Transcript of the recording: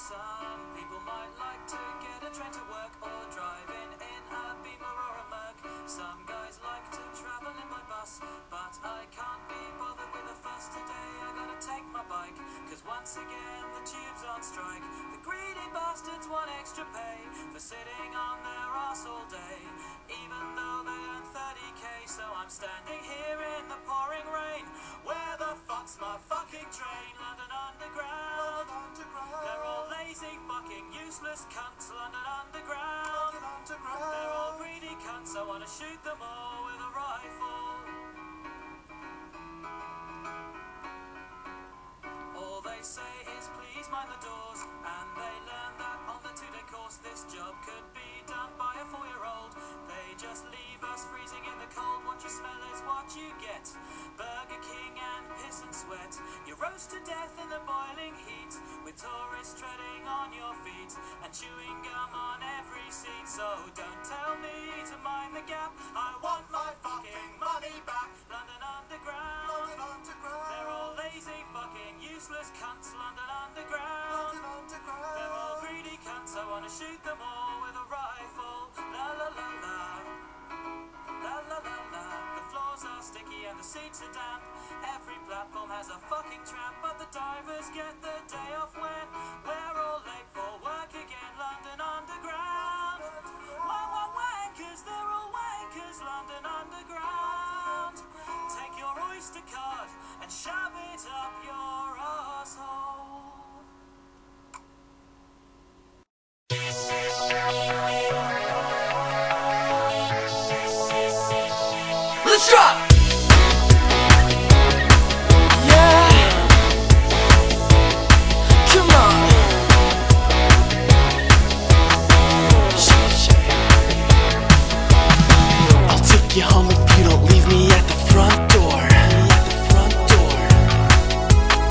Some people might like to get a train to work or drive in a beamer or a Merc. Some guys like to travel in my bus, but I can't be bothered with a fuss today. I gotta take my bike, cause once again the tube's on strike. The greedy bastards want extra pay for sitting on their ass all day, even though they earn 30k. So I'm standing here. Mind the doors, and they learn that on the two-day course this job could be done by a four-year-old. They just leave us freezing in the cold. What you smell is what you get. Burger King and piss and sweat. You roast to death in the boiling heat, with tourists treading on your feet and chewing gum on every seat. So don't tell useless cunts. London Underground. They're all greedy cunts. I wanna shoot them all with a rifle. La la la la. La la la la. The floors are sticky and the seats are damp. Every platform has a fucking tramp, but the divers get the Drop. Yeah. Come on. I'll take you home